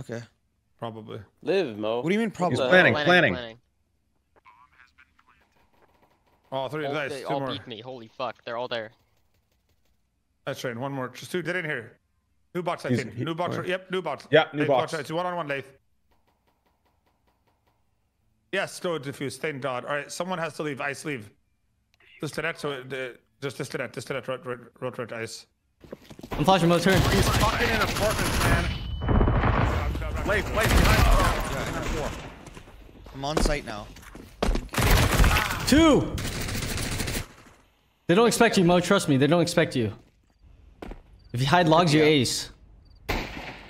Okay. Probably. Live, Mo. What do you mean probably? the planning. hell? planning. Oh, three Oh, dice. they Two all more. beat me. Holy fuck. They're all there. That's train. One more. Just two. Get in here. New box, I He's- think. he- New box. where? Yep, new box. Yeah, new Lathe, box. Watch out. It's one on one, Lathe. Yes, go defuse. Stay in dot. All right, someone has to leave. Ice, leave. Disconnect. So it, uh, just disconnect. Disconnect. Rot, rot, rotate ice. I'm flashing Mo turn. He's fucking in apartments, man. Lathe, Lathe, behind four. I'm on site now. Two. They don't expect you, Mo. Trust me. They don't expect you. If you hide logs, you're ace.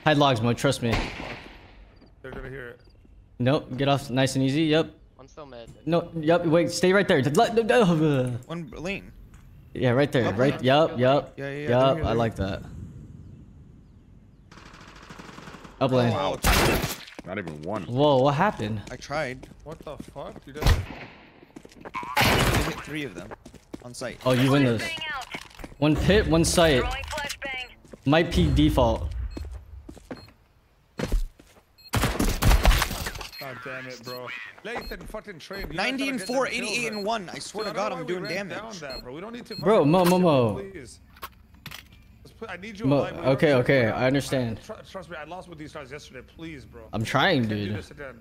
Hide logs, Mo. Trust me. They're gonna hear it. Nope. Get off nice and easy. Yep. One still mid. No. Yep. Wait. Stay right there. One lean. Yeah, right there. Up, Right. Yep. Yep. Yup. Yeah, yeah, yeah, Yup. here, I like that. Up lane. Wow. Not even one. Whoa. What happened? I tried. What the fuck? You did I hit three of them on site. Oh, you win this. One pit, one site. Might peak default. God damn it, bro. Lathe and fucking train. 90 and get 4, 88 and 1. I swear Dude, to God, I'm doing we ran down damage. that, bro. We don't need to Bro, fucking Mo, Mo, Mo. Please. Let's put- I need you Mo- alive. Okay, okay, put out- I understand. Tr- trust me, I lost with these guys yesterday. Please, bro. I'm trying, Can't do dude. this again.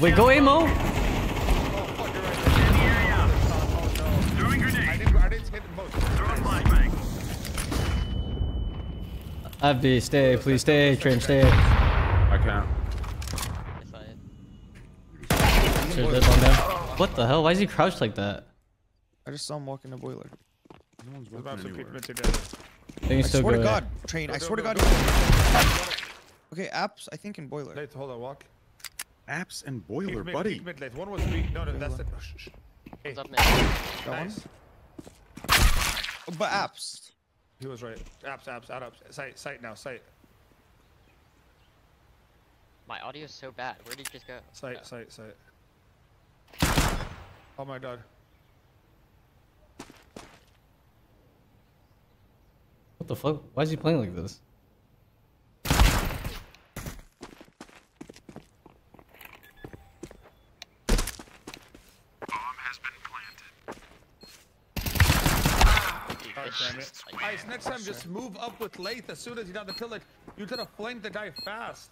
Wait, go aim, Mo. Oh, fuck, you're right. Oh. I didn't, I didn't hit them both. FB, stay, please stay. Trim, stay. I can't. Sure, that's on them. What the hell? Why is he crouched like that? I just saw him walk in the boiler. No one's We're about walking to anywhere. together. I think I he's still swear to good. God, train. I Go, swear to go, God. go, Okay, apps. I think in boiler. Lathe, hold on, walk. Apps and Peek boiler, mid, buddy. peek mid, Lathe. One was weak. No, no, that's it. Oh, shh, shh. Hey, One's up mid. Got one. Oh, but apps. He was right. Apps, apps, out, apps. Sight, sight now, sight. My audio is so bad. Where did you just go? Sight, Oh. sight, sight. Oh my god. What the fuck? Why is he playing like this? God damn it. Ice, next time just move up with Lathe as soon as you got the tilt. You could have flanked the guy fast.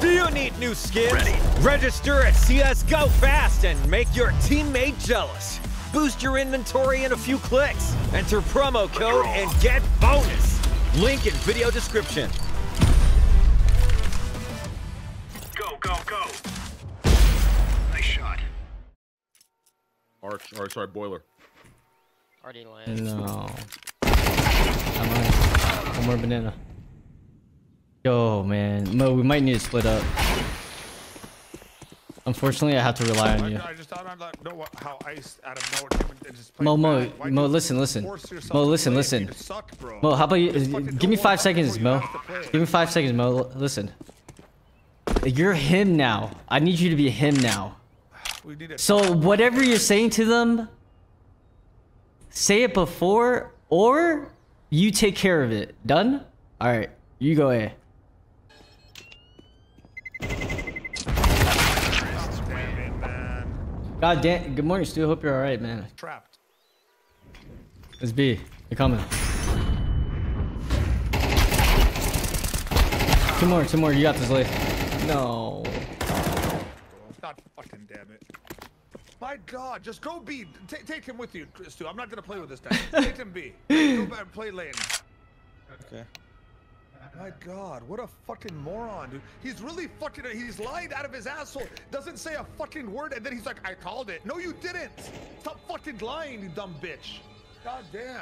Do you need new skins? Register at CSGO fast and make your teammate jealous. Boost your inventory in a few clicks. Enter promo code and get bonus. Link in video description. Go, go, go. Nice shot. Arch, or sorry, boiler. Already landed. No. I'm on. One more banana. Yo, man. Mo, we might need to split up. Unfortunately, I have to rely on you. I, I don't know how Ice out of nowhere came and just Mo, Mo, Mo, listen, listen. Mo, listen, listen. You suck, bro. Mo, how about you? Give me five seconds, Mo. have to play. Give me five seconds, Mo. Listen. You're him now. I need you to be him now. We need a So whatever you're saying to them, say it before or you take care of it. Done? All right, you go ahead. Damn it, man. God damn. Good morning, Stu. Hope you're all right, man. Trapped. It's B. They're coming. Two more. Two more. You got this, Lee. No. God fucking damn it. My God, just go B. Take him with you, Stu. I'm not gonna play with this guy. Take him B. Go back and play lane. Okay. My God, what a fucking moron, dude. He's really fucking. He's lying out of his asshole. Doesn't say a fucking word, and then he's like, "I called it." No, you didn't. Stop fucking lying, you dumb bitch. God damn.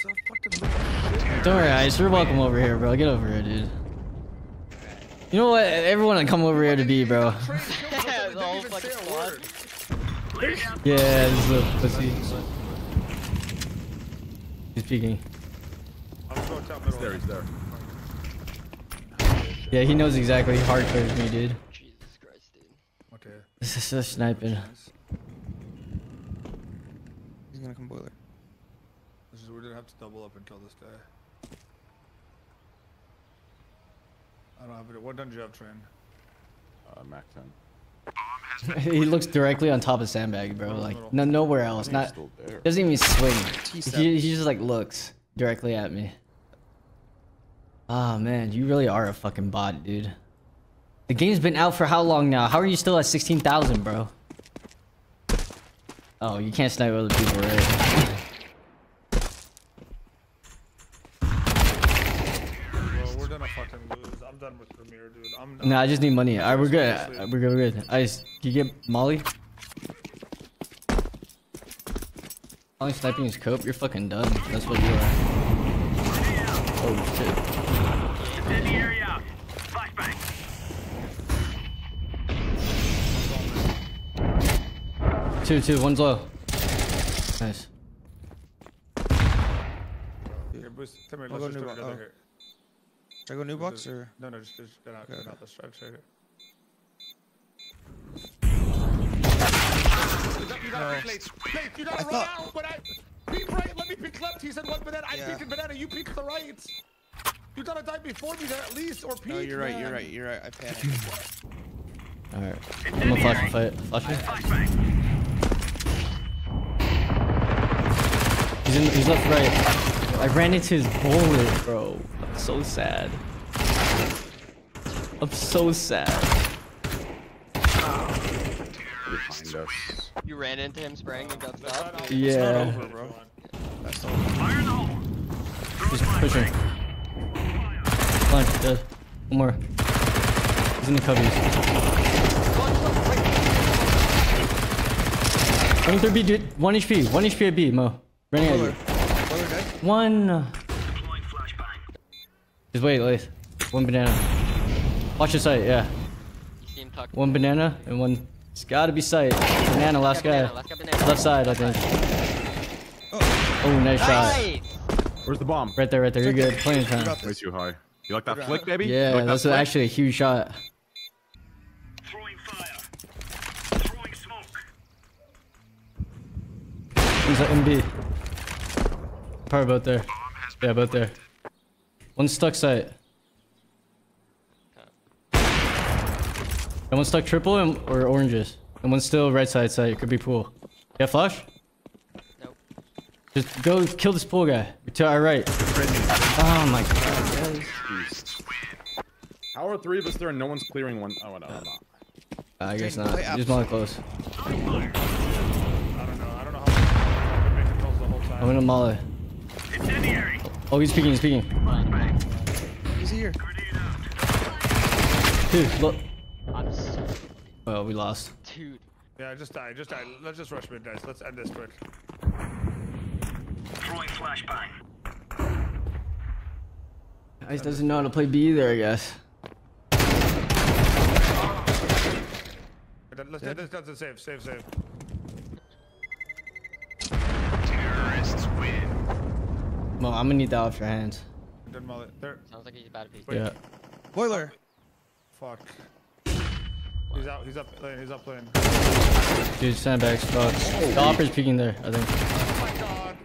So fucking. Don't worry, Ice. You're welcome over here, bro. Get over here, dude. You know what? Everyone come over here to be, bro. Train killed him, and The whole didn't even say fucking a squad. word. Yeah, this is a pussy. He's peeking. I'm gonna go top middle. There, he's there. Yeah, he knows exactly hardcore me, dude. Jesus Christ, dude. Okay. This is just sniping. He's gonna come boiler. This is- We didn't have to double up and kill this guy. I don't have it. What gun do you have, Train? Uh, Mac 10. he looks directly on top of sandbag, bro. Like no nowhere else. Not still doesn't even swing. He, he just like looks directly at me. Ah man, you really are a fucking bot, dude. The game's been out for how long now? How are you still at 16,000, bro? Oh, you can't snipe other people, right? Bro, we're gonna fucking lose. I'm done with Premier, dude. I'm. nah, I just need money. Alright, we're good. We're good, we're good. I just, you get Molly? Only sniping is cope, you're fucking done. That's what you are. Oh shit. Incendiary out. Flashbang. Two, two, one's low. Nice. Here, Bruce, come here. I'll Let's go just do new it together here. Should I go new box or? No, no, just, just get out. Okay. Get out the stripes right here. You got, you got No. to plate. Plate, you gotta I run thought- out. But I peek right. Let me peek left. He said one banana. I Yeah. peeked banana. You peeked the right. You gotta die before me there at least, or peek. No, you're man. right. You're right. You're right. I panicked. Alright. I'm gonna flash the fight. Flash me. He's in he's left right. I ran into his bullet, bro. I'm so sad. I'm so sad. Behind us. You ran into him spraying and got That's stopped. not Yeah. over, over, bro. That's all. Fire in the hole. He's pushing. Fine, dead. One more. He's in the cubbies. 23 B, dude. 1 HP. 1 HP at B, Mo. Running at Boiler. you. One. Just wait, Lath. One banana. Watch your sight, yeah. You see him tucked. One banana and one. It's gotta be site. Banana, last guy. Last guy banana. Left side, I think. Oh, nice shot. Where's the bomb? Right there, right there. You're good. Okay. Playing time. Way too high. You like that flick, baby? Yeah, like that that's flick? actually a huge shot. Throwing fire. Throwing smoke. He's at MB. Probably both there. Yeah, both there. One stuck sight. And one stuck triple and, or oranges. And one still right side sight. It could be pool. Yeah, flash? Nope. Just go kill this pool guy. To our right. Oh my god. Jeez. How are three of us there and no one's clearing one? Oh, no, no, no. I guess not. play Just abs. molly close. I don't know. I don't know how I've been making calls the whole time. I'm gonna molly. Incendiary. Oh, he's peeking. He's peeking. He's here. Grenade. Dude, look. I'm so... Well, we lost. Dude. Yeah, just die. Just die. Let's just rush mid, guys. Let's end this quick. Throwing flashbang. Ice doesn't know how to play B either, I guess. Let's get this done to save. Save, save. Well, I'm gonna need that off your hands. Done mullet. There. Sounds like he's about to be. Wait. Yeah. Boiler. Fuck. He's out. He's up. Playing. He's up playing. Dude, sandbags, fuck. The AWPer's peeking there, I think. Oh my god.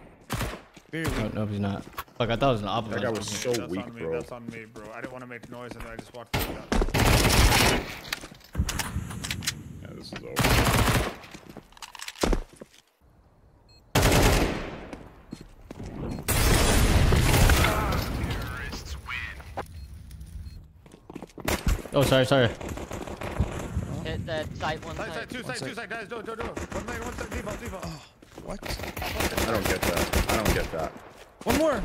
Very No, weak. no, he's not. Fuck, I thought it was an opera. That guy was so That's weak, bro. That's on me, bro. I didn't want to make noise and I just walked through that. Yeah, this is over. Terrorists win. Oh, sorry, sorry. Hit that side one Side, side. side, two side, two side, guys. Do it, do it, do it. One lane, one side, default, default. Oh, what? I don't get that. I don't get that. One more. Right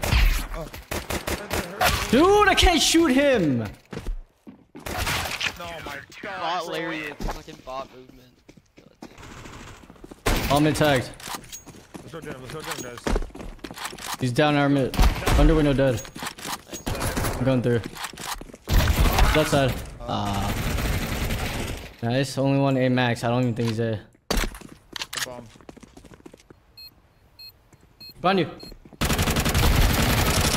there, hurry. Dude, I can't shoot him! No, my god. Bot bro. lariat. Fucking bot movement. All mid tagged. Let's go down, let's go down, guys. He's down our mid. Under window dead. I'm going through. Left side. Ah. Nice. Only one A max. I don't even think he's A. The bomb. Behind you.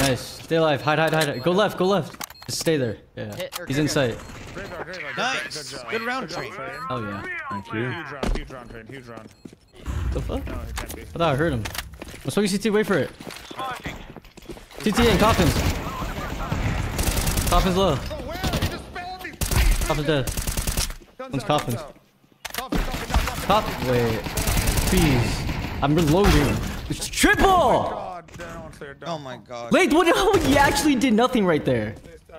Nice. Stay alive. Hide, hide, hide. Go left, go left. Just stay there. Yeah. Hit or He's in kick sight. Graveyard, graveyard. Good, Nice. good job. Good round, Good job, Train. Train. Oh yeah. Thank you. Huge round, huge round, Train. Huge round. The fuck? No, it can't be. I thought I heard him. I'm smoking CT. Wait for it. Smoking. CT and coffins. Coffins low. Bro, where? He just spammed me. Please, Coffins dead. Guns One's out, coffins. guns out. Coffin, coffin, coffin. Cop. Wait. Please. I'm reloading. It's triple. God, down, clear. Oh my god. Wait, what? Oh, he actually did nothing right there. Oh.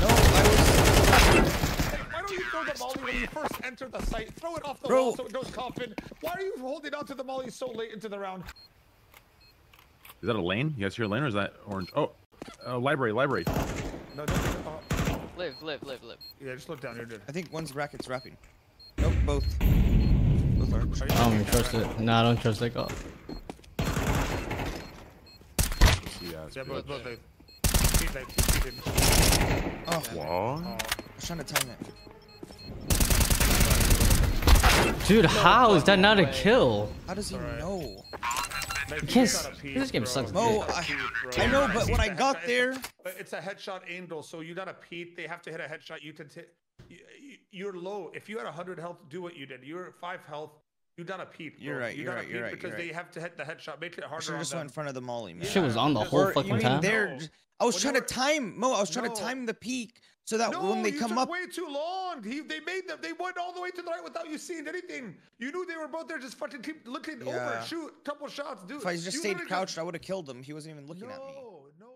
No, I was. Why don't you throw the molly when you first enter the site? Throw it off the Bro. wall so it goes coffin. Why are you holding on to the molly so late into the round? Is that a lane? You guys hear a lane or is that orange? Oh, uh, library, library. No, don't. Live, live, live, live. yeah, just look down. You're. I think one's brackets wrapping. Nope, both. Both are. Are you I don't looking even trust right? it. Nah, I don't trust that call. Yeah, it's Yeah, both, both. They, keep, they, keep, keep. Oh, What? Oh. I was trying to time it. Dude, how is that not a kill? How does he Alright. know? Like, You can't gotta s- peek, this game sucks You I- I know, but when I got there- but It's a headshot angle, so you gotta peek. They have to hit a headshot. You can t- you, you- You're low. If you had 100 health, do what you did. You're at 5 health. You gotta peek. You're right, You you're gotta right, you're right, Because you're they have to hit the headshot. Make it harder should on have just went in front of the molly, man. Shit was on the just- whole Or fucking you time. there? No. I was When trying they to time Mo. I was trying No. to time the peak so that No, when they you come took up, way too long. He, they made them. They went all the way to the right without you seeing anything. You knew they were both there, just fucking keep looking over, Yeah. shoot, couple shots, dude. if I just You stayed literally crouched, I would have killed him. He wasn't even looking at me. No, no.